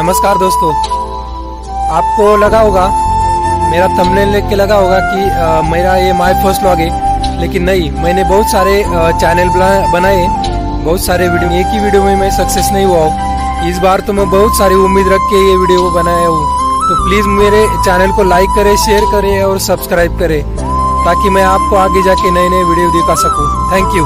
नमस्कार दोस्तों। आपको लगा होगा मेरा थंबनेल देख के लगा होगा कि आ, मेरा ये माय फ़र्स्ट व्लॉग है लेकिन नहीं मैंने बहुत सारे चैनल बनाए बहुत सारे वीडियो एक ही वीडियो में मैं सक्सेस नहीं हुआ हूँ। इस बार तो मैं बहुत सारी उम्मीद रख के ये वीडियो बनाया हूँ। तो प्लीज़ मेरे चैनल को लाइक करें शेयर करें और सब्सक्राइब करें ताकि मैं आपको आगे जाके नए नए वीडियो दिखा सकूँ। Thank you